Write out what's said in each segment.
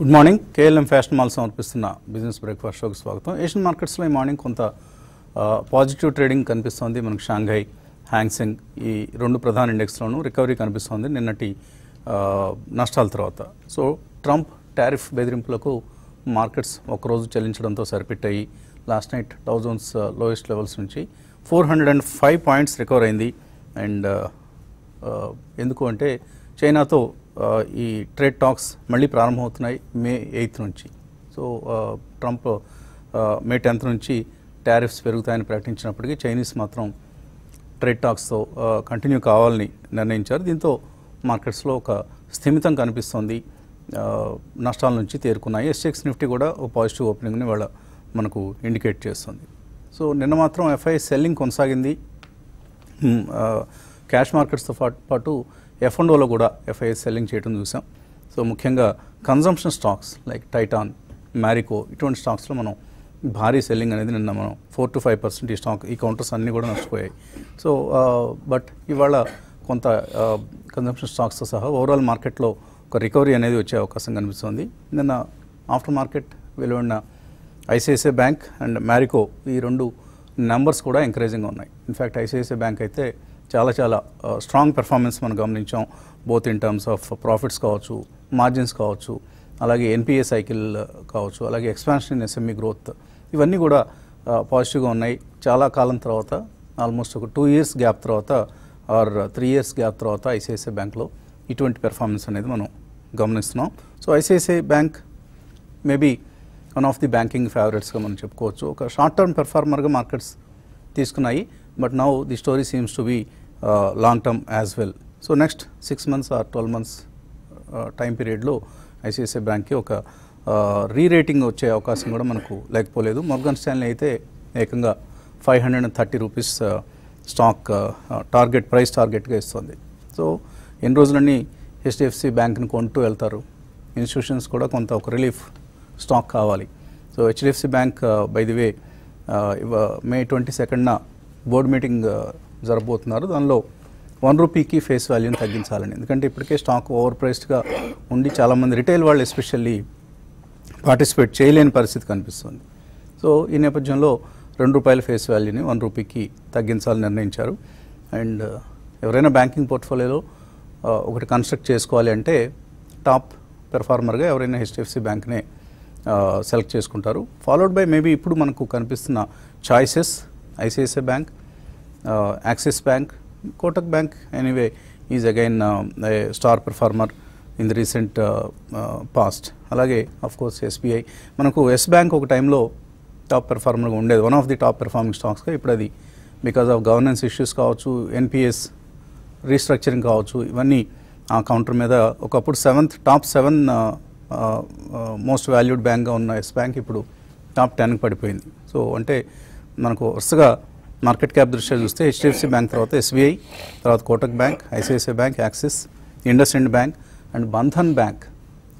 Good morning KLM fashion mall సమర్పిస్తున్న business breakfast షోకి స్వాగతం. ఏషియన్ మార్కెట్స్లో ఈ మార్నింగ్ కొంత పాజిటివ్ ట్రేడింగ్ కనిపిస్తోంది. మనకు షాంఘై హ్యాంగ్సెంగ్ ఈ రెండు ప్రధాన ఇండెక్స్లోనూ రికవరీ కనిపిస్తోంది నిన్నటి నష్టాల తర్వాత. సో ట్రంప్ టారిఫ్ బెదిరింపులకు మార్కెట్స్ ఒకరోజు చెల్లించడంతో సరిపెట్టాయి. Last night thousands lowest levels నుంచి four hundred and five points recover అయింది. అండ్ ఎందుకు అంటే చైనాతో ఈ ట్రేడ్ టాక్స్ మళ్ళీ ప్రారంభమవుతున్నాయి మే ఎయిత్ నుంచి. సో ట్రంప్ మే టెన్త్ నుంచి టారిఫ్స్ పెరుగుతాయని ప్రకటించినప్పటికీ చైనీస్ మాత్రం ట్రేడ్ టాక్స్తో కంటిన్యూ కావాలని నిర్ణయించారు. దీంతో మార్కెట్స్లో ఒక స్థిమితం కనిపిస్తోంది. నష్టాల నుంచి తేరుకున్నాయి. ఎస్ఎక్స్ నిఫ్టీ కూడా ఒక పాజిటివ్ ఓపెనింగ్ని వాళ్ళ మనకు ఇండికేట్ చేస్తుంది. సో నిన్న మాత్రం ఎఫ్ఐ సెల్లింగ్ కొనసాగింది. క్యాష్ మార్కెట్స్తో పాటు పాటు ఎఫ్ అండ్ ఓలో కూడా ఎఫ్ఐఎస్ సెల్లింగ్ చేయడం చూసాం. సో ముఖ్యంగా consumption stocks like Titan Marico ఇటువంటి స్టాక్స్లో మనం భారీ సెల్లింగ్ అనేది నిన్న మనం ఫోర్ టు ఫైవ్ పర్సెంట్ ఈ స్టాక్ ఈ కౌంటర్స్ అన్నీ కూడా నష్టపోయాయి. సో బట్ ఇవాళ కొంత కన్జంప్షన్ స్టాక్స్తో సహా ఓవరాల్ మార్కెట్లో ఒక రికవరీ అనేది వచ్చే అవకాశం కనిపిస్తుంది. నిన్న ఆఫ్టర్ మార్కెట్ వెలువడిన ఐసిఐసిఐ బ్యాంక్ అండ్ మ్యారికో ఈ రెండు నెంబర్స్ కూడా ఎంకరేజింగ్గా ఉన్నాయి. ఇన్ఫ్యాక్ట్ ఐసిఐసిఐ బ్యాంక్ అయితే చాలా చాలా స్ట్రాంగ్ పెర్ఫార్మెన్స్ మనం గమనించాం. Both in terms of profits కావచ్చు మార్జిన్స్ కావచ్చు అలాగే ఎన్పిఏ సైకిల్ కావచ్చు అలాగే ఎక్స్పాన్షన్ ఇన్ ఎస్ఎంఈ గ్రోత్ ఇవన్నీ కూడా పాజిటివ్గా ఉన్నాయి. చాలా కాలం తర్వాత ఆల్మోస్ట్ ఒక టూ ఇయర్స్ గ్యాప్ తర్వాత ఆర్ త్రీ ఇయర్స్ గ్యాప్ తర్వాత ఐసిఐసిఐ బ్యాంక్లో ఇటువంటి పెర్ఫార్మెన్స్ అనేది మనం గమనిస్తున్నాం. So ICICI bank maybe one of the banking ఫేవరెట్స్గా మనం చెప్పుకోవచ్చు. ఒక షార్ట్ టర్మ్ పెర్ఫార్మర్గా markets తీసుకున్నాయి. But now the story seems to be long term as well so next six months or twelve months time పీరియడ్లో ICICI బ్యాంక్కి ఒక రీ rating వచ్చే అవకాశం కూడా మనకు లేకపోలేదు. మొర్గన్ స్టాన్లీ అయితే ఏకంగా five hundred and thirty rupees stock target price టార్గెట్గా ఇస్తుంది. సో ఎన్ని రోజులన్నీ హెచ్డిఎఫ్సి బ్యాంక్ని కొంటూ వెళ్తారు? ఇన్స్టిట్యూషన్స్ కూడా కొంత ఒక రిలీఫ్ స్టాక్ కావాలి. So HDFC bank by the way May twenty సెకండ్న board meeting జరబోతున్నారు. దానిలో వన్ రూపీకి ఫేస్ వాల్యూని తగ్గించాలని. ఎందుకంటే ఇప్పటికే స్టాక్ ఓవర్ ప్రైస్డ్గా ఉండి చాలామంది రిటైల్ వాళ్ళు ఎస్పెషల్లీ పార్టిసిపేట్ చేయలేని పరిస్థితి కనిపిస్తుంది. సో ఈ నేపథ్యంలో రెండు రూపాయల ఫేస్ వాల్యూని వన్ రూపీకి తగ్గించాలని నిర్ణయించారు. అండ్ ఎవరైనా బ్యాంకింగ్ పోర్ట్ఫోలియోలో ఒకటి కన్స్ట్రక్ట్ చేసుకోవాలి అంటే టాప్ పెర్ఫార్మర్గా ఎవరైనా హెచ్డిఎఫ్సి బ్యాంక్నే సెలెక్ట్ చేసుకుంటారు. ఫాలోడ్ బై మేబీ ఇప్పుడు మనకు కనిపిస్తున్న choices ICICI bank Axis bank Kotak bank anyway is again star performer in the recent past అలాగే ఆఫ్ కోర్స్ ఎస్బీఐ మనకు ఎస్ బ్యాంక్ ఒక టైంలో టాప్ పెర్ఫార్మర్గా ఉండేది one of the top performing స్టాక్స్గా ఇప్పుడు అది బికాస్ ఆఫ్ గవర్నెన్స్ ఇష్యూస్ కావచ్చు NPS restructuring కావచ్చు ఇవన్నీ ఆ కౌంటర్ మీద ఒకప్పుడు seventh top seven most valued బ్యాంక్గా ఉన్న ఎస్ బ్యాంక్ ఇప్పుడు టాప్ టెన్కి పడిపోయింది. సో అంటే మనకు వరుసగా మార్కెట్ క్యాప్ దృష్ట్యా చూస్తే హెచ్డిఎఫ్సి బ్యాంక్ తర్వాత ఎస్బీఐ తర్వాత Kotak bank ICICI bank Axis IndusInd bank and Bandhan bank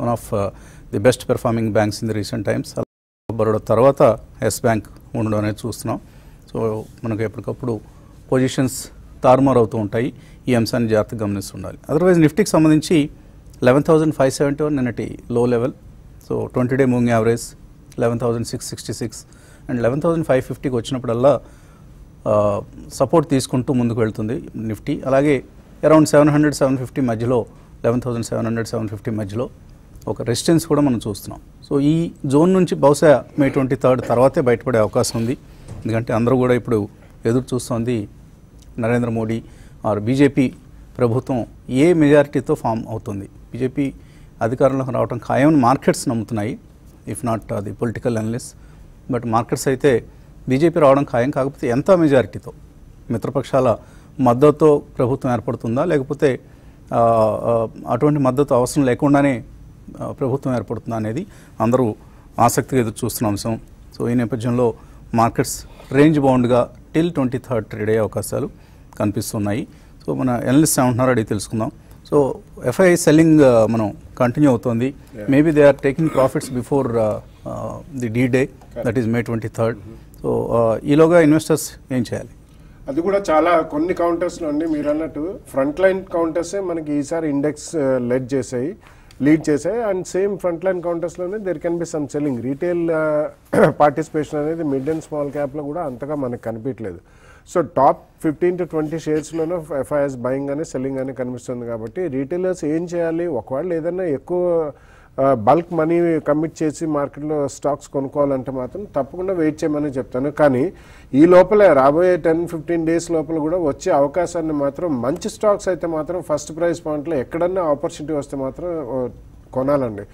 one of the best performing banks in the recent times Baroda తర్వాత ఎస్ బ్యాంక్ ఉండడం అనేది చూస్తున్నాం. సో మనకు ఎప్పటికప్పుడు పొజిషన్స్ తారుమారు అవుతూ ఉంటాయి. ఈ అంశాన్ని జాగ్రత్తగా గమనిస్తుండాలి. అదర్వైజ్ నిఫ్టీకి సంబంధించి eleven thousand five seventy one నిన్నటి low level so twenty day moving average eleven thousand six sixty six and eleven thousand five ఫిఫ్టీకి వచ్చినప్పుడల్లా సపోర్ట్ తీసుకుంటూ ముందుకు వెళ్తుంది నిఫ్టీ. అలాగే around seven hundred seven fifty మధ్యలో eleven thousand seven hundred seven fifty మధ్యలో ఒక రెసిస్టెన్స్ కూడా మనం చూస్తున్నాం. సో ఈ జోన్ నుంచి బహుశా మే ట్వంటీ థర్డ్ తర్వాతే బయటపడే అవకాశం ఉంది. ఎందుకంటే అందరూ కూడా ఇప్పుడు ఎదురు చూస్తోంది నరేంద్ర మోడీ ఆర్ బీజేపీ ప్రభుత్వం ఏ మెజారిటీతో ఫామ్ అవుతుంది. బీజేపీ అధికారంలోకి రావడం ఖాయం. Markets నమ్ముతున్నాయి if not the political analyst. But markets అయితే బీజేపీ రావడం ఖాయం కాకపోతే ఎంత మెజారిటీతో? మిత్రపక్షాల మద్దతుతో ప్రభుత్వం ఏర్పడుతుందా? లేకపోతే అటువంటి మద్దతు అవసరం లేకుండానే ప్రభుత్వం ఏర్పడుతుందా అనేది అందరూ ఆసక్తిగా ఎదురు చూస్తున్న అంశం. సో ఈ నేపథ్యంలో మార్కెట్స్ రేంజ్ బౌండ్గా టిల్ ట్వంటీ థర్డ్ ట్రేడ్ అయ్యే అవకాశాలు కనిపిస్తున్నాయి. సో మన ఎనలిస్ట్ ఏమంటున్నారో అడిగి తెలుసుకుందాం. సో ఎఫ్ఐ సెల్లింగ్ మనం కంటిన్యూ అవుతోంది. Maybe they are taking profits before the D day that is May twenty third so ఈలోగా ఇన్వెస్టర్స్ ఏం చేయాలి? అది కూడా చాలా కొన్ని కౌంటర్స్ అండి మీరు అన్నట్టు ఫ్రంట్ లైన్ కౌంటర్సే మనకి ఈసారి ఇండెక్స్ లెడ్ చేసాయి లీడ్ చేసాయి. And same front line కౌంటర్స్లోనే there can be some selling retail participation అనేది మిడ్ అండ్ స్మాల్ క్యాప్లో కూడా అంతగా మనకు కనిపించలేదు so top fifteen to twenty షేర్స్లోనూ FIs buying అని సెల్లింగ్ అని కనిపిస్తుంది కాబట్టి రీటైలర్స్ ఏం చేయాలి? ఒకవేళ ఏదైనా ఎక్కువ బల్క్ మనీ కమిట్ చేసి మార్కెట్లో స్టాక్స్ కొనుక్కోవాలంటే మాత్రం తప్పకుండా వెయిట్ చేయమని చెప్తాను. కానీ ఈ లోపల రాబోయే టెన్ ఫిఫ్టీన్ డేస్ లోపల కూడా వచ్చే అవకాశాన్ని మాత్రం మంచి స్టాక్స్ అయితే మాత్రం ఫస్ట్ ప్రైస్ పాయింట్లో ఎక్కడన్నా ఆపర్చునిటీ వస్తే మాత్రం కొనాలండి.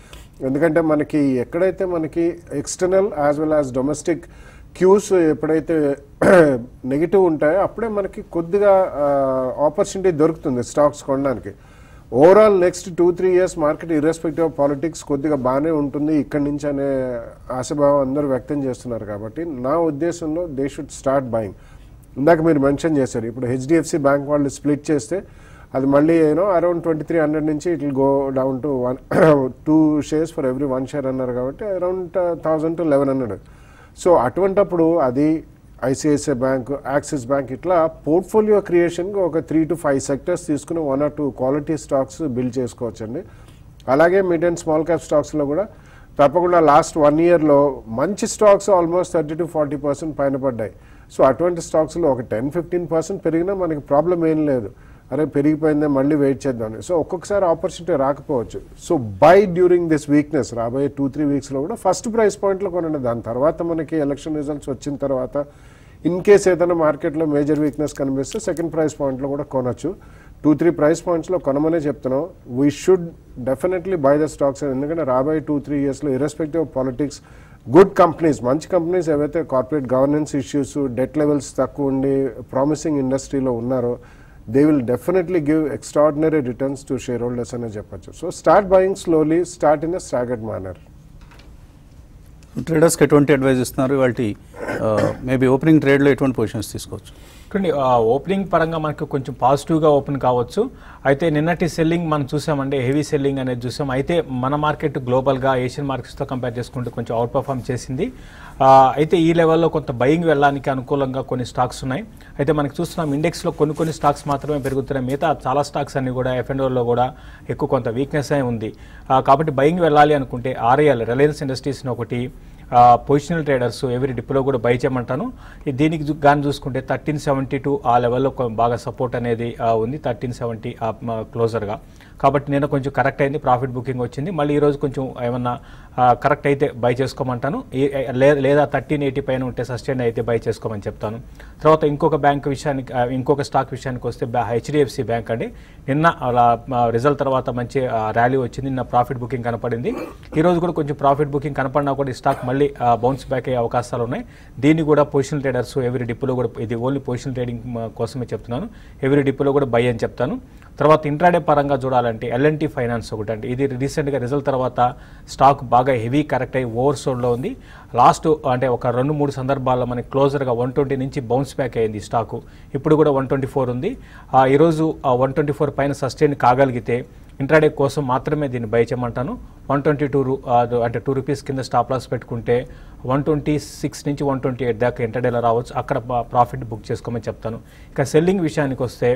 ఎందుకంటే మనకి ఎక్కడైతే మనకి external as well as domestic cues ఎప్పుడైతే నెగిటివ్ ఉంటాయో అప్పుడే మనకి కొద్దిగా ఆపర్చునిటీ దొరుకుతుంది స్టాక్స్ కొనడానికి. Overall next two three years market irrespective of politics కొద్దిగా బాగానే ఉంటుంది. ఇక్కడి నుంచి అనే ఆశాభావం అందరూ వ్యక్తం చేస్తున్నారు కాబట్టి నా ఉద్దేశంలో దే షుడ్ స్టార్ట్ బయింగ్ ఇందాక మీరు మెన్షన్ చేశారు. ఇప్పుడు హెచ్డిఎఫ్సి బ్యాంక్ వాళ్ళు స్ప్లిట్ చేస్తే అది మళ్ళీ ఏనో అరౌండ్ ట్వంటీ త్రీ హండ్రెడ్ నుంచి it will go down to one two shares for every one share అన్నారు కాబట్టి around thousand to eleven hundred so అటువంటప్పుడు అది ఐసిఐసిఐ బ్యాంక్ యాక్సిస్ బ్యాంక్ ఇట్లా పోర్ట్ఫోలియో క్రియేషన్గా ఒక త్రీ టు ఫైవ్ సెక్టర్స్ తీసుకుని one or two quality stocks build చేసుకోవచ్చండి. అలాగే మిడ్ అండ్ స్మాల్ క్యాప్ స్టాక్స్లో కూడా తప్పకుండా లాస్ట్ వన్ ఇయర్లో మంచి stocks almost thirty to forty percent పైన పడ్డాయి. సో అటువంటి స్టాక్స్లో ఒక టెన్ ఫిఫ్టీన్ పర్సెంట్ పెరిగినా మనకి ప్రాబ్లం ఏం లేదు. అరే పెరిగిపోయిందే మళ్ళీ వెయిట్ చేద్దాం సో ఒక్కొక్కసారి ఆపర్చునిటీ రాకపోవచ్చు. So buy during this weakness రాబోయే టూ త్రీ వీక్స్లో కూడా ఫస్ట్ ప్రైస్ పాయింట్లో కొనండి. దాని తర్వాత మనకి ఎలక్షన్ రిజల్ట్స్ వచ్చిన తర్వాత ఇన్ కేస్ ఏదైనా మార్కెట్లో మేజర్ వీక్నెస్ కనిపిస్తే సెకండ్ ప్రైస్ పాయింట్లో కూడా కొనొచ్చు. టూ త్రీ ప్రైస్ పాయింట్స్లో కొనమనే చెప్తున్నాం. We should definitely buy the stocks ఎందుకంటే రాబోయే టూ త్రీ ఇయర్స్లో irrespective of politics good companies మంచి కంపెనీస్ ఏవైతే corporate governance issues debt levels తక్కువ ఉండి ప్రామిసింగ్ ఇండస్ట్రీలో ఉన్నారో they will definitely give extraordinary returns to shareholders అనే చెప్పచ్చు. So start buying slowly start in a staggered manner ట్రేడర్స్కి ఎటువంటి అడ్వైజ్ ఇస్తున్నారు? వాటి మేబీ ఓపెనింగ్ ట్రేడ్లో ఎటువంటి పొజిషన్స్ తీసుకోవచ్చు? చూడండి ఓపెనింగ్ పరంగా మనకు కొంచెం పాజిటివ్గా ఓపెన్ కావచ్చు. అయితే నిన్నటి సెల్లింగ్ మనం చూసామండి హెవీ సెల్లింగ్ అనేది చూసాం. అయితే మన మార్కెట్ గ్లోబల్గా ఏషియన్ మార్కెట్స్తో కంపేర్ చేసుకుంటే కొంచెం అవుట్ పర్ఫామ్ చేసింది అయితే ఈ లెవెల్లో కొంత బయింగ్ వెళ్ళడానికి అనుకూలంగా కొన్ని స్టాక్స్ ఉన్నాయి. అయితే మనకు చూస్తున్నాం ఇండెక్స్లో కొన్ని కొన్ని స్టాక్స్ మాత్రమే పెరుగుతున్నాయి. మిగతా చాలా స్టాక్స్ అన్ని కూడా ఎఫ్ఎండ్ఓలో కూడా ఎక్కువ కొంత వీక్నెస్ అయి ఉంది. కాబట్టి బయింగ్ వెళ్ళాలి అనుకుంటే ఆర్ఐఎల్ రిలయన్స్ ఇండస్ట్రీస్ని ఒకటి పొజిషనల్ ట్రేడర్స్ ఎవరి డిప్లో కూడా బై చేయమంటాను. ఈ దీనికి కానీ చూసుకుంటే థర్టీన్ సెవెంటీ టూ ఆ లెవెల్లో బాగా సపోర్ట్ అనేది ఉంది థర్టీన్ సెవెంటీ క్లోజర్గా కాబట్టి నేను కొంచెం కరెక్ట్ అయింది ప్రాఫిట్ బుకింగ్ వచ్చింది. మళ్ళీ ఈరోజు కొంచెం ఏమన్నా కరెక్ట్ అయితే బై చేసుకోమంటాను. లే- లేదా థర్టీన్ ఎయిటీ పైన ఉంటే సస్టైన్ అయితే బై చేసుకోమని చెప్తాను. తర్వాత ఇంకొక బ్యాంక్ విషయానికి ఇంకొక స్టాక్ విషయానికి వస్తే హెచ్డిఎఫ్సి బ్యాంక్ అండి. నిన్న రిజల్ట్ తర్వాత మంచి ర్యాలీ వచ్చింది. నిన్న ప్రాఫిట్ బుకింగ్ కనపడింది. ఈ రోజు కూడా కొంచెం ప్రాఫిట్ బుకింగ్ కనపడినా కూడా ఈ స్టాక్ మళ్ళీ బౌన్స్ బ్యాక్ అయ్యే అవకాశాలు ఉన్నాయి. దీన్ని కూడా పొజిషన్ ట్రేడర్స్ ఎవరి డిప్పులో కూడా ఇది ఓన్లీ పొజిషన్ ట్రేడింగ్ కోసమే చెప్తున్నాను. ఎవరి డిప్పులో కూడా బై అని చెప్తాను. తర్వాత ఇంట్రాడే పరంగా చూడాలంటే ఎల్ఎన్టీ ఫైనాన్స్ ఒకటి అంటే ఇది రీసెంట్గా రిజల్ట్ తర్వాత స్టాక్ బాగా హెవీ కరెక్ట్ అయ్యి ఓవర్ సోన్లో ఉంది. లాస్ట్ అంటే ఒక రెండు మూడు సందర్భాల్లో మనకి క్లోజర్గా వన్ ట్వంటీ నుంచి బౌన్స్ బ్యాక్ అయ్యింది స్టాకు ఇప్పుడు కూడా వన్ ట్వంటీ ఫోర్ ఉంది. ఆ, ఈరోజు వన్ ట్వంటీ ఫోర్ పైన సస్టైన్ కాగలిగితే ఇంట్రాడే కోసం మాత్రమే దీన్ని బై చేయమంటాను. వన్ ట్వంటీ టూ అంటే టూ రూపీస్ కింద స్టాప్ లాస్ పెట్టుకుంటే వన్ ట్వంటీ సిక్స్ నుంచి వన్ ట్వంటీ ఎయిట్ దాకా ఇంటర్డేలో రావచ్చు. అక్కడ ప్రాఫిట్ బుక్ చేసుకోమని చెప్తాను. ఇక సెల్లింగ్ విషయానికి వస్తే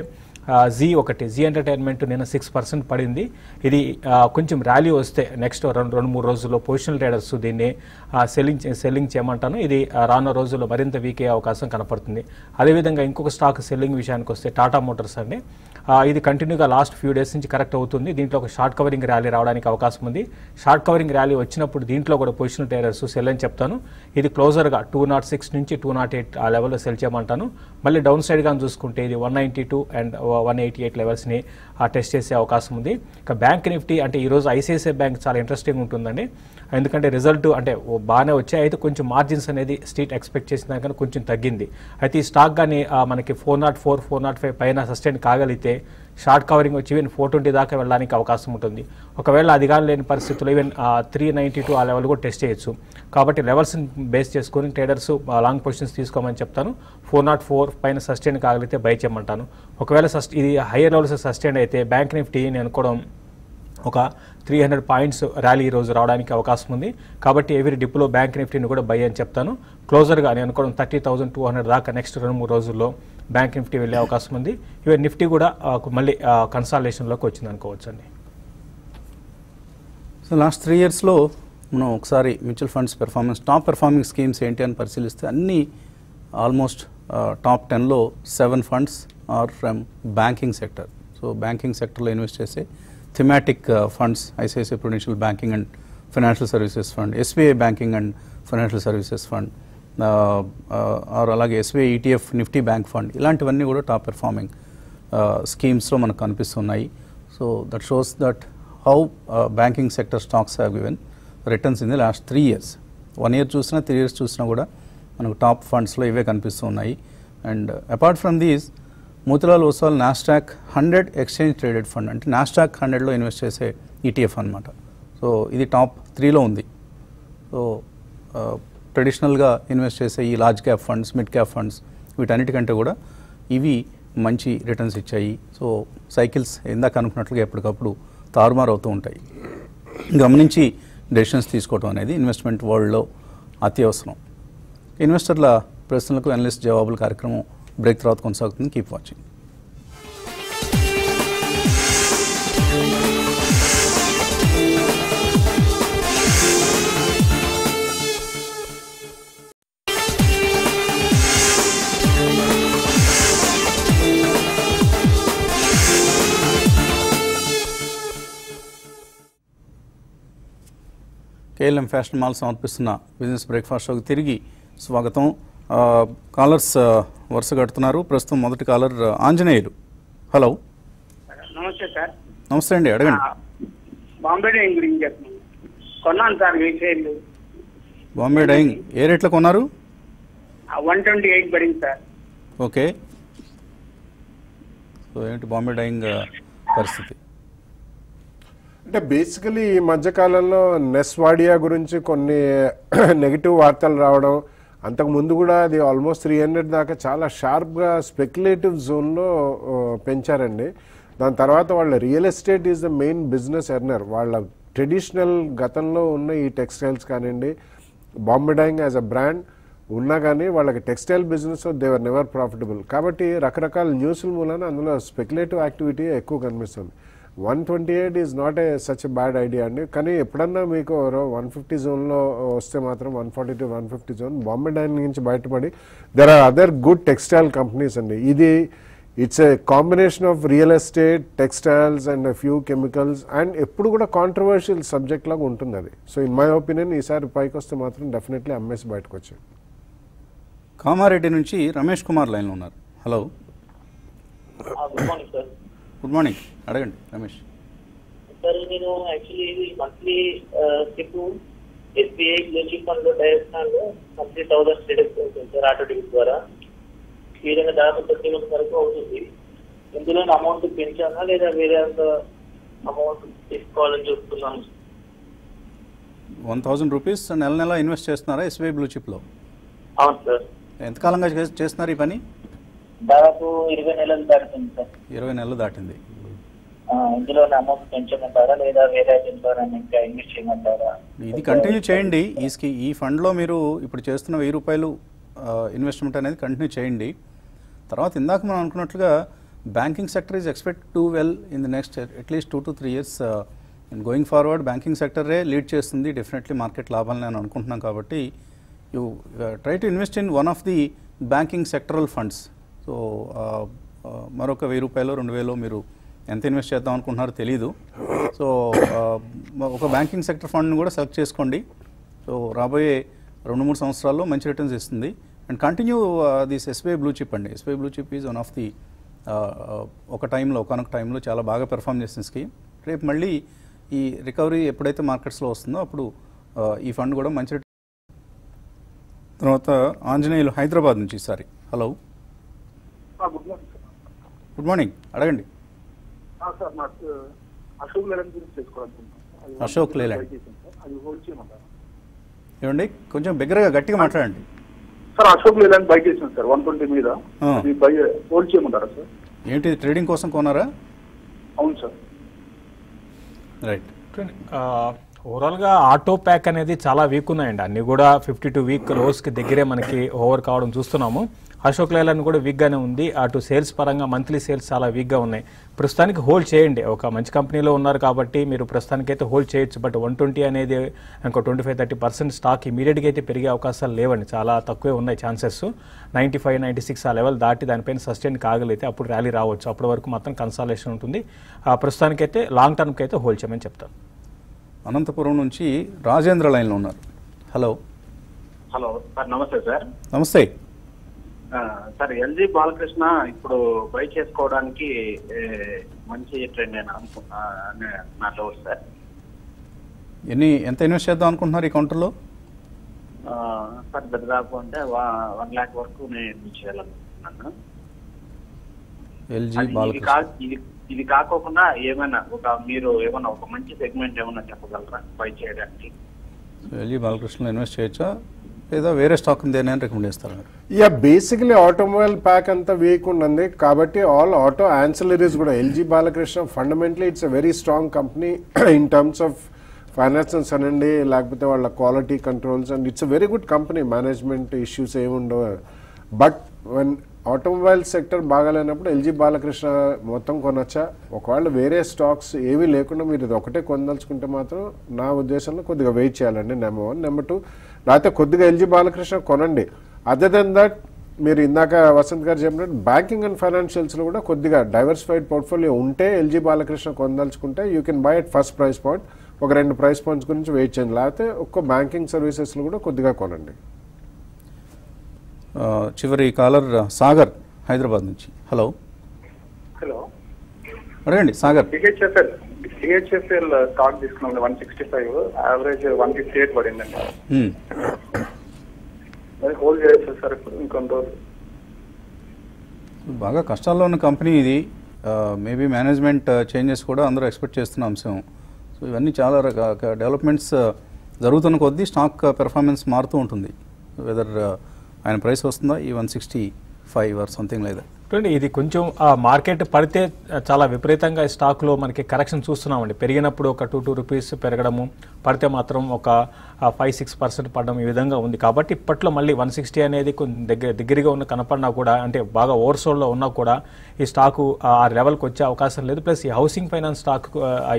జీ ఒకటి జీ ఎంటర్టైన్మెంట్ నిన్న సిక్స్ పర్సెంట్ పడింది. ఇది కొంచెం ర్యాలీ వస్తే నెక్స్ట్ రెండు రెండు మూడు రోజుల్లో పొజిషనల్ ట్రేడర్స్ దీన్ని సెల్లింగ్ సెల్లింగ్ చేయమంటాను. ఇది ఆ, రానున్న రోజుల్లో మరింత వీక్ అయ్యే అవకాశం కనపడుతుంది. అదేవిధంగా ఇంకొక స్టాక్ సెల్లింగ్ విషయానికి వస్తే టాటా మోటార్స్ అండి. ఇది కంటిన్యూగా లాస్ట్ ఫ్యూ డేస్ నుంచి కరెక్ట్ అవుతుంది. దీంట్లో ఒక షార్ట్ కవరింగ్ ర్యాలీ రావడానికి అవకాశం ఉంది. షార్ట్ కవరింగ్ ర్యాలీ వచ్చినప్పుడు దీంట్లో కూడా పొజిషన్ ట్రేడర్స్ సెల్ అని చెప్తాను. ఇది క్లోజర్గా టూ నాట్ సిక్స్ నుంచి టూ నాట్ ఎయిట్ ఆ లెవెల్లో సెల్ చేయమంటాను. మళ్ళీ డౌన్ సైడ్గా చూసుకుంటే ఇది one ninety two and one eighty eight లెవెల్స్ని టెస్ట్ చేసే అవకాశం ఉంది. ఇక బ్యాంక్ నిఫ్టీ అంటే ఈరోజు ఐసిఐసిఐ బ్యాంక్ చాలా ఇంట్రెస్టింగ్ ఉంటుందండి. ఎందుకంటే రిజల్ట్ అంటే బాగానే వచ్చాయి. అయితే కొంచెం మార్జిన్స్ అనేది స్ట్రీట్ ఎక్స్పెక్ట్ చేసిన దానికన్నా కొంచెం తగ్గింది. అయితే ఈ స్టాక్ కానీ మనకి four not four four not five పైన సస్టైన్ కాగలిగితే షార్ట్ కవరింగ్ వచ్చి ఈవెన్ ఫోర్ ట్వంటీ దాకా వెళ్ళడానికి అవకాశం ఉంటుంది. ఒకవేళ అది కానీ లేని పరిస్థితుల్లో ఈవెన్ త్రీ నైంటీ టూ ఆ లెవెల్ కూడా టెస్ట్ చేయొచ్చు. కాబట్టి లెవెల్స్ని బేస్ చేసుకొని ట్రేడర్స్ లాంగ్ పొజిషన్స్ తీసుకోమని చెప్తాను. ఫోర్ నాట్ ఫోర్ పైన సస్టైన్ కాగలిగితే బై చేయమంటాను. ఒకవేళ సస్ట్ ఇది హయ్యర్ లెవెల్స్ సస్టైన్ అయితే బ్యాంక్ నిఫ్టీ నేను అనుకోవడం ఒక త్రీ హండ్రెడ్ పాయింట్స్ ర్యాలీ ఈరోజు రోజు రావడానికి అవకాశం ఉంది. కాబట్టి ఎవరి డిప్లో బ్యాంక్ నిఫ్టీని కూడా బై అని చెప్తాను. క్లోజర్గా నేను అనుకోవడం థర్టీ థౌసండ్ టూ హండ్రెడ్ దాకా నెక్స్ట్ రెండు మూడు రోజుల్లో. బ్యాంక్ నిఫ్టీ వెళ్ళే అవకాశం ఉంది. ఇవే నిఫ్టీ కూడా మళ్ళీ కన్సాలేషన్లోకి వచ్చింది అనుకోవచ్చు అండి సో లాస్ట్ త్రీ ఇయర్స్లో మనం ఒకసారి mutual funds performance top performing schemes ఏంటి అని పరిశీలిస్తే అన్ని ఆల్మోస్ట్ టాప్ టెన్లో seven funds are from banking sector so banking సెక్టర్లో ఇన్వెస్ట్ చేసే thematic funds ICICI Prudential banking and financial services fund SBI banking and financial services fund or అలాగే SBI ETF Nifty bank fund ఇలాంటివన్నీ కూడా top performing స్కీమ్స్లో మనకు కనిపిస్తున్నాయి. So that shows that how banking sector stocks have given returns in the last three years. One year చూసినా three years చూసినా కూడా మనకు టాప్ ఫండ్స్లో ఇవే కనిపిస్తూ ఉన్నాయి and apart from these Motilal Oswal Nasdaq hundred exchange traded fund అంటే Nasdaq హండ్రెడ్లో ఇన్వెస్ట్ చేసే ఈటీఎఫ్ అనమాట సో ఇది టాప్ త్రీలో ఉంది. సో ట్రెడిషనల్గా ఇన్వెస్ట్ చేసే ఈ large cap funds mid cap funds వీటన్నిటికంటే కూడా ఇవి మంచి రిటర్న్స్ ఇచ్చాయి. సో సైకిల్స్ ఇందాక అనుకున్నట్లుగా ఎప్పటికప్పుడు తారుమారు అవుతూ ఉంటాయి. గమనించి డెసిషన్స్ తీసుకోవడం అనేది ఇన్వెస్ట్మెంట్ వరల్డ్లో అత్యవసరం. ఇన్వెస్టర్ల ప్రశ్నలకు అనలిస్ట్ జవాబుల కార్యక్రమం బ్రేక్ తర్వాత కొనసాగుతుంది. Keep watching KLM fashion mall సమర్పిస్తున్న బిజినెస్ బ్రేక్ఫాస్ట్ షోకి తిరిగి స్వాగతం. కాలర్స్ వరుస కడుతున్నారు ప్రస్తుతం మొదటి కాలర్ ఆంజనేయులు. హలో. నమస్తే సార్. నమస్తే అండి అడగండి. బాంబే డైయింగ్ గురించి చెప్తున్నాను కొన్నాను సార్ బాంబే డైయింగ్ ఏ రేట్లో కొన్నారు? వన్ ట్వంటీ ఎయిట్ పడింది సార్. ఓకే. సో ఏంటి బాంబే డైయింగ్ ఆ, పరిస్థితి? అంటే బేసికలీ ఈ మధ్యకాలంలో నెస్వాడియా గురించి కొన్ని నెగిటివ్ వార్తలు రావడం అంతకు ముందు కూడా అది ఆల్మోస్ట్ త్రీ హండ్రెడ్ దాకా చాలా షార్ప్గా స్పెక్యులేటివ్ జోన్లో పెంచారండి. దాని తర్వాత వాళ్ళ real estate is the main business earner వాళ్ళ ట్రెడిషనల్ గతంలో ఉన్న ఈ టెక్స్టైల్స్ కానివ్వండి Bombay dyeing as a brand ఉన్నా కానీ వాళ్ళకి textile business they were never profitable కాబట్టి రకరకాల న్యూస్ల మూలన అందులో స్పెక్యులేటివ్ యాక్టివిటీ ఎక్కువ కనిపిస్తుంది. One twenty eight is not a such bad idea అండి. కానీ ఎప్పుడన్నా మీకు వన్ ఫిఫ్టీ జోన్లో వస్తే మాత్రం one forty to one fifty zone Bombay dyeing నుంచి బయటపడి there are other good textile companies అండి. ఇది it's a combination of real estate textiles and few chemicals and ఎప్పుడు కూడా కాంట్రవర్షియల్ సబ్జెక్ట్ లాగా ఉంటుంది అది. సో ఇన్ మై ఒపీనియన్ ఈసారి పైకి వస్తే మాత్రం డెఫినెట్లీ అమ్మేసి బయటకు వచ్చాయి. కామారెడ్డి నుంచి రమేష్ కుమార్ లైన్లో ఉన్నారు. Hello good morning sir good morning అడగండి రమేష్. సార్ నేను actually monthly SIP SBI mutual ఫండ్లో డైరెక్ట్ మంత్లీ థౌసండ్ డిడక్ట్ అవుతుంది సార్ ఆటో డెబిట్ ద్వారా. ఈ విధంగా దాదాపు థర్టీ మంత్స్ వరకు అవుతుంది. ఇందులో అమౌంట్ పెంచానా లేదా వేరే అంత అమౌంట్ తీసుకోవాలని చూస్తున్నాను? వన్ థౌజండ్ రూపీస్ నెల నెల ఇన్వెస్ట్ చేస్తున్నారా ఎస్బీఐ బ్లూ చిప్లో అవును సార్ ఎంతకాలంగా చేస్తున్నారు ఈ పని? దాదాపు ఇరవై నెలలు దాటుతుంది సార్ ఇరవై నెలలు దాటింది. ఇందులో అమౌంట్ పెంచమంటారా లేదా వేరే ఇంకా ఇన్వెస్ట్ చేయమంటారా? ఇది కంటిన్యూ చేయండి. ఈ ఈ ఫండ్లో మీరు ఇప్పుడు చేస్తున్న వెయ్యి రూపాయలు ఇన్వెస్ట్మెంట్ అనేది కంటిన్యూ చేయండి. తర్వాత ఇందాక మనం అనుకున్నట్లుగా banking sector is expect to well in the next at least two to three years and going forward banking సెక్టరే lead చేస్తుంది డెఫినెట్లీ మార్కెట్ లాభాలని నేను అనుకుంటున్నాను కాబట్టి you try to invest in one of the banking sectoral funds so మరొక వెయ్యి రూపాయలు రెండు వేలు మీరు ఎంత ఇన్వెస్ట్ చేద్దాం అనుకుంటున్నారో తెలియదు సో ఒక బ్యాంకింగ్ సెక్టర్ ఫండ్ని కూడా సెలెక్ట్ చేసుకోండి. సో రాబోయే రెండు మూడు సంవత్సరాల్లో మంచి రిటర్న్స్ ఇస్తుంది. And continue this SBI blue chip అండి. SBI blue chip is one of the ఒక టైంలో ఒకనొక టైంలో చాలా బాగా పెర్ఫామ్ చేసిన స్కీమ్. రేపు మళ్ళీ ఈ రికవరీ ఎప్పుడైతే మార్కెట్స్లో వస్తుందో అప్పుడు ఈ ఫండ్ కూడా మంచి రిటర్న్ తర్వాత ఆంజనేయులు హైదరాబాద్ నుంచి ఈసారి. Hello. Good morning sir. Good morning. అడగండి. సార్ అశోక్ లేలాండ్ గురించి అశోక్ లేలాండ్. బై చేశాను సార్. అది హోల్డ్ చేయమంటారా? ఏమండి? కొంచెం బిగ్గరగా గట్టిగా మాట్లాడండి. సార్ అశోక్ లేలాండ్ బై చేశాను సార్ వన్ ట్వంటీ మీద. ఆ. అది బై హోల్డ్ చేయమంటారా సార్? ఏంటి ట్రేడింగ్ కోసం కొన్నారా? అవును సార్. రైట్ ఓవరాల్గా ఆటో ప్యాక్ అనేది చాలా వీక్ ఉన్నాయండి. అన్ని కూడా ఫిఫ్టీ టూ వీక్ లోస్కి దగ్గరే మనకి ఓవర్ కావడం చూస్తున్నాము. అశోక్ లేలాండ్ కూడా వీక్గానే ఉంది. అటు సేల్స్ పరంగా మంత్లీ సేల్స్ చాలా వీక్గా ఉన్నాయి. ప్రస్తుతానికి హోల్డ్ చేయండి. ఒక మంచి కంపెనీలో ఉన్నారు కాబట్టి మీరు ప్రస్తుతానికైతే హోల్డ్ చేయొచ్చు. బట్ వన్ ట్వంటీ అనేది ఇంకో twenty five thirty percent stock ఇమీడియట్గా అయితే పెరిగే అవకాశాలు లేవండి. చాలా తక్కువే ఉన్నాయి chances ninety five ninety six ఆ లెవెల్ దాటి దానిపైన సస్టైన్ కాగలిగితే అప్పుడు ర్యాలీ రావచ్చు. అప్పటి వరకు మాత్రం కన్సాలేషన్ ఉంటుంది. ఆ, ప్రస్తుతానికైతే లాంగ్ టర్మ్కి అయితే హోల్డ్ చేయమని చెప్తాను. అనంతపురం నుంచి రాజేంద్ర లైన్లో ఉన్నారు. హలో. హలో సార్ నమస్తే సార్. నమస్తే. సార్ ఎల్జీ బాలకృష్ణ ఇప్పుడు బై చేసుకోవడానికి మంచి ట్రెండ్ అని అనుకున్నా అని నా డౌట్ సార్. ఎన్ని ఎంత ఇన్వెస్ట్ చేద్దాం అనుకుంటున్నారు ఈ కౌంటర్లో? ఆ, సార్ దాదాపు అంటే వన్ ల్యాక్ వరకు నేను చేయాలనుకుంటున్నాను. ఎల్జీ బాలకృష్ణ. ఇది ఇది కాకోకుండా ఏమైనా ఒక మీరు ఏమైనా ఒక మంచి సెగ్మెంట్ ఏమైనా చెప్పగలరా బై చేయడానికి? ఎల్జీ బాలకృష్ణలో ఇన్వెస్ట్ చేయొచ్చా? లేదా వేరే స్టాక్ ఉంది అని రికమెండ్ చేస్తారు యా బేసిక్లీ ఆటోమొబైల్ ప్యాక్ అంతా వీక్ ఉంది కాబట్టి ఆల్ ఆటో ఆన్సలరీస్ కూడా LG Balakrishna fundamentally it's a very strong company in terms of finances అనండి లేకపోతే వాళ్ళ quality controls and it's a very good company management issues ఏముండవు. But one automobile sector బాగాలేనప్పుడు LG Balakrishna మొత్తం కొనొచ్చా? ఒకవేళ వేరే స్టాక్స్ ఏవి లేకుండా మీరు ఇది ఒకటే కొనదలుచుకుంటే మాత్రం నా ఉద్దేశంలో కొద్దిగా వెయిట్ చేయాలండి నెంబర్ వన్ నెంబర్ టూ లేకపోతే కొద్దిగా ఎల్జీ బాలకృష్ణ కొనండి. అదర్ దెన్ దట్ మీరు ఇందాక వసంత్ గారు చెప్పినట్టు బ్యాంకింగ్ అండ్ ఫైనాన్షియల్స్లో కూడా కొద్దిగా డైవర్సిఫైడ్ పోర్ట్ఫోలియో ఉంటే LG Balakrishna కొనదలుచుకుంటే you can buy at first price point ఒక రెండు ప్రైస్ పాయింట్స్ గురించి వెయిట్ చేయండి. లేకపోతే ఒక్క బ్యాంకింగ్ సర్వీసెస్లో కూడా కొద్దిగా కొనండి. చివరి కాలర్ సాగర్ హైదరాబాద్ నుంచి. హలో హలో అడగండి సాగర్. డిహెచ్ఎఫ్ఎల్ స్టాక్ తీసుకున్నాం one sixty five average one fifty eight పడిందండి. అది హోల్డ్ చేయొచ్చు సార్ ఇప్పుడు ఇంకొన్ని రోజులు. బాగా కష్టాల్లో ఉన్న కంపెనీ ఇది. మేబీ మేనేజ్మెంట్ చేంజెస్ కూడా అందరూ ఎక్స్పెక్ట్ చేస్తున్న అంశం. సో ఇవన్నీ చాలా రకాల డెవలప్మెంట్స్ జరుగుతున్న కొద్దీ స్టాక్ పెర్ఫార్మెన్స్ మారుతూ ఉంటుంది. వెదర్ ఆయన ప్రైస్ వస్తుందా? ఈ one sixty five or something like that చూడండి ఇది కొంచెం ఆ మార్కెట్ పడితే చాలా విపరీతంగా ఈ స్టాక్లో మనకి కరెక్షన్ చూస్తున్నామండి. పెరిగినప్పుడు ఒక టూ టూ రూపీస్ పెరగడము పడితే మాత్రం ఒక ఫైవ్ సిక్స్ పర్సెంట్ పడడం ఈ విధంగా ఉంది. కాబట్టి ఇప్పట్లో మళ్ళీ వన్ సిక్స్టీ అనేది కొంచెం దగ్గర దగ్గరగా ఉన్న కనపడినా కూడా అంటే బాగా ఓవర్సోల్డ్లో ఉన్నా కూడా ఈ స్టాకు ఆ లెవెల్కి వచ్చే అవకాశం లేదు. ప్లస్ ఈ హౌసింగ్ ఫైనాన్స్ స్టాక్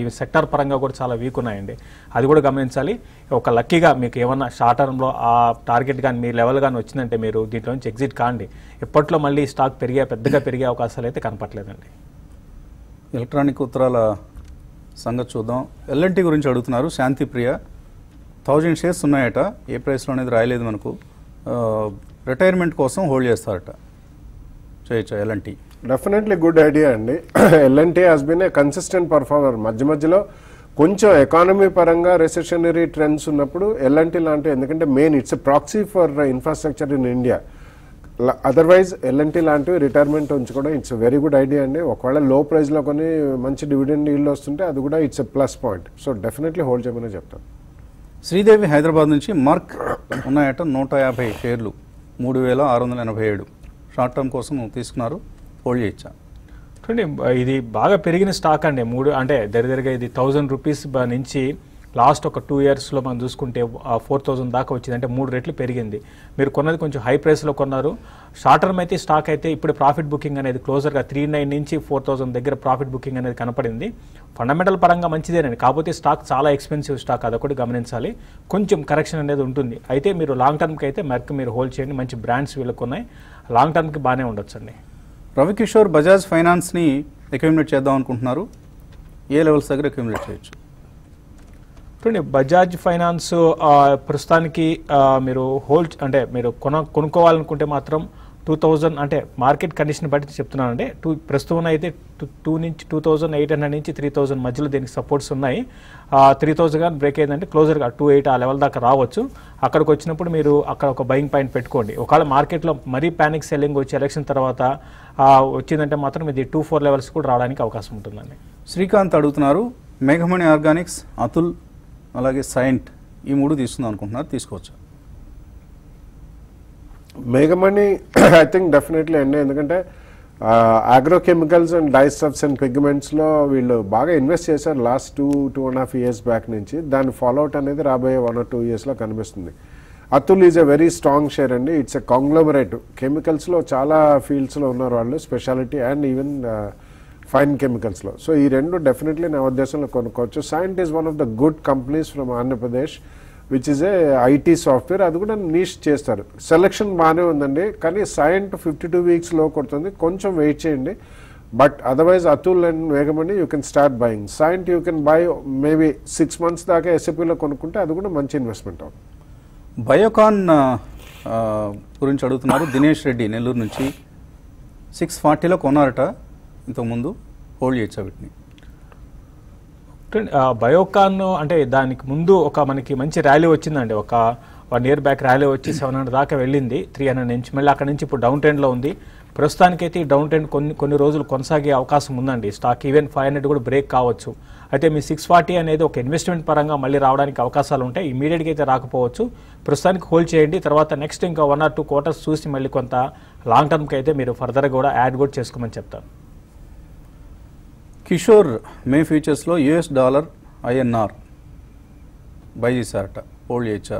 ఈ సెక్టర్ పరంగా కూడా చాలా వీక్ ఉన్నాయండి. అది కూడా గమనించాలి. ఒక లక్కీగా మీకు ఏమన్నా షార్ట్ టర్మ్లో ఆ టార్గెట్ కానీ మీ లెవెల్ కానీ వచ్చిందంటే మీరు దీంట్లో నుంచి ఎగ్జిట్ కాండి. ఇప్పట్లో మళ్ళీ స్టాక్ పెరిగే పెద్ద పెద్దగా పెరిగే అవకాశాలు అయితే కనపట్లేదండి ఎలక్ట్రానిక్ ఉత్తరాల సంగతి చూద్దాం. ఎల్ఎన్టీ గురించి అడుగుతున్నారు. శాంతి ప్రియ థౌజండ్ షేర్స్ ఉన్నాయట. ఏ ప్రైస్లో అనేది రాయలేదు మనకు. రిటైర్మెంట్ కోసం హోల్డ్ చేస్తారట. చేయొచ్చా ఎల్ఎన్టీ డెఫినెట్లీ గుడ్ ఐడియా అండి. L&T has been a consistent performer మధ్య మధ్యలో కొంచెం ఎకానమీ పరంగా రెసెషనరీ ట్రెండ్స్ ఉన్నప్పుడు ఎల్ఎన్టీ లాంటి ఎందుకంటే main it's proxy for infrastructure in India otherwise L&T లాంటివి రిటైర్మెంట్ ఉంచుకోవడం ఇట్స్ వెరీ గుడ్ ఐడియా అండి. ఒకవేళ లో ప్రైస్లో కొని మంచి డివిడెండ్ ఈల్డ్ వస్తుంటే అది కూడా it's a plus point so definitely hold చేయమని చెప్తాను. శ్రీదేవి హైదరాబాద్ నుంచి మార్క్ ఉన్నాయట నూట యాభై షేర్లు మూడు వేల ఆరు వందల ఎనభై ఏడు. షార్ట్ టర్మ్ కోసం తీసుకున్నారు హోల్డ్ చేయొచ్చా? చూడండి ఇది బాగా పెరిగిన స్టాక్ అండి. మూడు అంటే దగ్గరగా ఇది థౌజండ్ రూపీస్ బ- నుంచి లాస్ట్ ఒక టూ ఇయర్స్లో మనం చూసుకుంటే ఫోర్ థౌజండ్ దాకా వచ్చింది. అంటే మూడు రెట్లు పెరిగింది. మీరు కొన్నది కొంచెం హై ప్రైస్లో కొన్నారు. షార్ట్ టర్మ్ అయితే స్టాక్ అయితే ఇప్పుడు ప్రాఫిట్ బుకింగ్ అనేది క్లోజర్గా త్రీ నైన్ నుంచి ఫోర్ థౌజండ్ దగ్గర ప్రాఫిట్ బుకింగ్ అనేది కనపడింది. ఫండమెంటల్ పరంగా మంచిదేనండి. కాకపోతే స్టాక్ చాలా ఎక్స్పెన్సివ్ స్టాక్ అదొకటి గమనించాలి. కొంచెం కరెక్షన్ అనేది ఉంటుంది. అయితే మీరు లాంగ్ టర్మ్కి అయితే మెర్క్ మీరు హోల్డ్ చేయండి. మంచి బ్రాండ్స్ వీళ్ళకు ఉన్నాయి. లాంగ్ టర్మ్కి బాగానే ఉండొచ్చండి. రవికిషోర్ బజాజ్ ఫైనాన్స్ని అక్యూమిలేట్ చేద్దాం అనుకుంటున్నారు. ఏ లెవెల్స్ దగ్గర అక్యూమిలేట్ చేయొచ్చు? చూడండి బజాజ్ ఫైనాన్స్ ప్రస్తుతానికి మీరు హోల్డ్ అంటే మీరు కొన కొనుక్కోవాలనుకుంటే మాత్రం టూ థౌజండ్ అంటే మార్కెట్ కండిషన్ బట్టి చెప్తున్నానండి. టూ ప్రస్తుతం అయితే టూ టూ నుంచి టూ థౌజండ్ ఎయిట్ హండ్రెడ్ నుంచి త్రీ థౌజండ్ మధ్యలో దీనికి సపోర్ట్స్ ఉన్నాయి. త్రీ థౌజండ్ కానీ బ్రేక్ అయిందంటే క్లోజర్గా టూ ఎయిట్ ఆ లెవెల్ దాకా రావచ్చు. అక్కడికి వచ్చినప్పుడు మీరు అక్కడ ఒక బయింగ్ పాయింట్ పెట్టుకోండి. ఒకవేళ మార్కెట్లో మరీ ప్యానిక్ సెల్లింగ్ వచ్చి ఎలక్షన్ తర్వాత వచ్చిందంటే మాత్రం ఇది టూ ఫోర్ లెవెల్స్ కూడా రావడానికి అవకాశం ఉంటుందండి. శ్రీకాంత్ అడుగుతున్నారు మేఘమణి ఆర్గానిక్స్ అతుల్ అలాగే సైంట్ ఈ మూడు తీసుకుందాం అనుకుంటున్నారు తీసుకోవచ్చు? మేఘమణి ఐ థింక్ డెఫినెట్లీ అండి. ఎందుకంటే అగ్రోకెమికల్స్ అండ్ డైస్టఫ్స్ అండ్ పిగ్మెంట్స్లో వీళ్ళు బాగా ఇన్వెస్ట్ చేశారు last two two and half years back నుంచి. దాని ఫాలోఅవుట్ అనేది రాబోయే వన్ ఆర్ టూ ఇయర్స్లో కనిపిస్తుంది. Atul is a very strong share అండి. ఇట్స్ ఎ కాంగ్లోమరేట్ కెమికల్స్లో చాలా ఫీల్డ్స్లో ఉన్నారు వాళ్ళు స్పెషాలిటీ అండ్ ఈవెన్ ఫైన్ కెమికల్స్లో సో ఈ రెండు డెఫినెట్లీ నా ఉద్దేశంలో కొనుక్కోవచ్చు. Cyient is one of the good companies from Andhra Pradesh which is a IT software అది కూడా నీష్ చేస్తారు. సెలక్షన్ బాగానే ఉందండి. కానీ సైంట్ ఫిఫ్టీ టూ వీక్స్లో కొడుతుంది. కొంచెం వెయిట్ చేయండి. But otherwise Atul and వేగమని you can start buying Cyient you can buy maybe six months దాకా ఎస్ఎపిలో కొనుక్కుంటే అది కూడా మంచి ఇన్వెస్ట్మెంట్ అవుతుంది. బయోకాన్ గురించి అడుగుతున్నారు. దినేష్ రెడ్డి నెల్లూరు నుంచి. సిక్స్ ఫార్టీలో కొన్నారట. ఇంతకుముందు హోల్డ్ చేయొచ్చా వీటిని? బయోకాన్ అంటే దానికి ముందు ఒక మనకి మంచి ర్యాలీ వచ్చిందండి. ఒక వన్ ఇయర్ బ్యాక్ ర్యాలీ వచ్చి సెవెన్ హండ్రెడ్ దాకా వెళ్ళింది. త్రీ హండ్రెడ్ నుంచి మళ్ళీ అక్కడ నుంచి ఇప్పుడు డౌన్ ట్రెండ్లో ఉంది. ప్రస్తుతానికైతే ఈ డౌన్ ట్రెండ్ కొన్ని కొన్ని రోజులు కొనసాగే అవకాశం ఉందండి. స్టాక్ ఈవెన్ ఫైవ్ హండ్రెడ్ కూడా బ్రేక్ కావచ్చు. అయితే మీ సిక్స్ ఫార్టీ అనేది ఒక ఇన్వెస్ట్మెంట్ పరంగా మళ్ళీ రావడానికి అవకాశాలు ఉంటాయి. ఇమీడియట్గా అయితే రాకపోవచ్చు. ప్రస్తుతానికి హోల్డ్ చేయండి. తర్వాత నెక్స్ట్ ఇంకా వన్ ఆర్ టూ క్వార్టర్స్ చూసి మళ్ళీ కొంత లాంగ్ టర్మ్కి అయితే మీరు ఫర్దర్గా కూడా యాడ్ కూడా చేసుకోమని చెప్తాను. కిషోర్ మే ఫ్యూచర్స్లో యుఎస్ డాలర్ ఐఎన్ఆర్ బై చేశారట హోల్డ్ చేయొచ్చా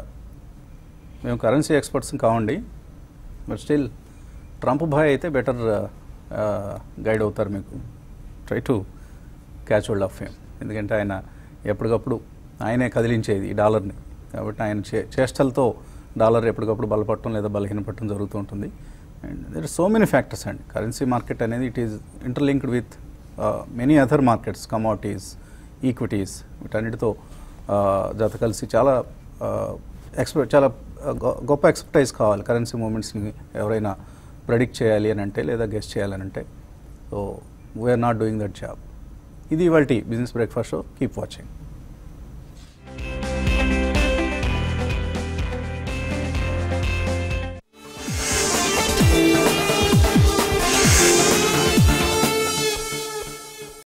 మేము కరెన్సీ ఎక్స్పర్ట్స్ కావండి బట్ స్టిల్ ట్రంప్ భాయ్ అయితే బెటర్ గైడ్ అవుతారు మీకు. Try to catch hold of them ఎందుకంటే ఆయన ఎప్పటికప్పుడు ఆయనే కదిలించేది ఈ డాలర్ని. కాబట్టి ఆయన చే చేష్టలతో డాలర్ ఎప్పటికప్పుడు బలపడటం లేదా బలహీనపడటం జరుగుతూ ఉంటుంది. And there so many factors and currency market అనేది it is interlinked with many other markets commodities equities వీటన్నిటితో uh, జత కలిసి చాలా uh, ఎక్స్పెక్ట్ చాలా uh, గొ- గొప్ప ఎక్స్పర్టైజ్ కావాలి. కరెన్సీ మూమెంట్స్ని ఎవరైనా ప్రెడిక్ట్ చేయాలి అని అంటే లేదా గెస్ట్ చేయాలని అంటే so we're not doing that job ఇది ఇవాళ business breakfast show keep watching